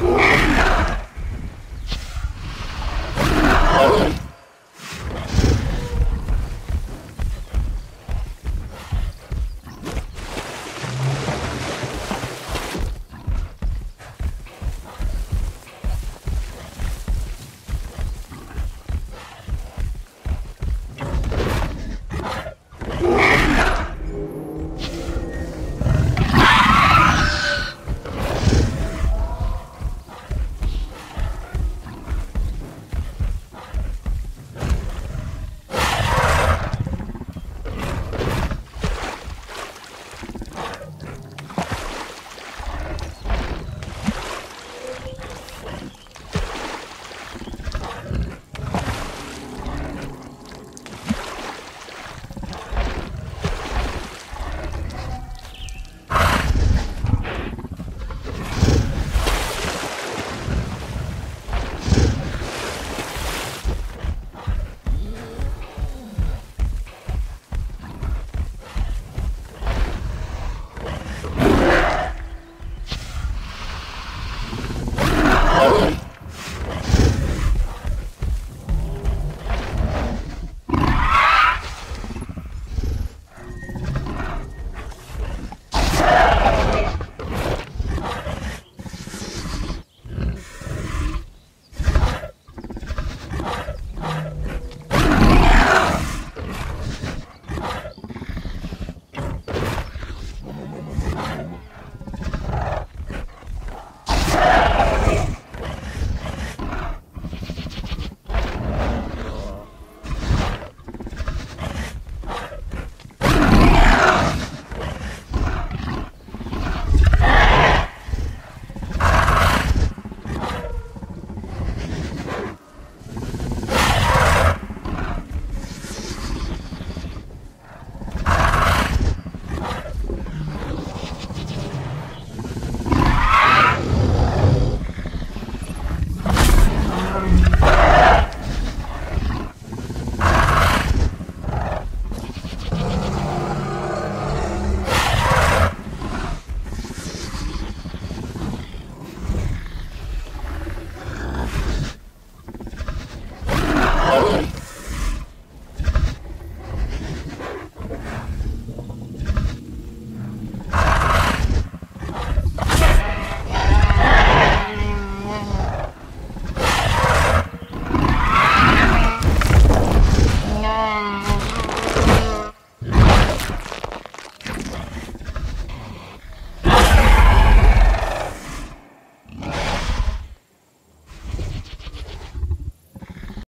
Yeah.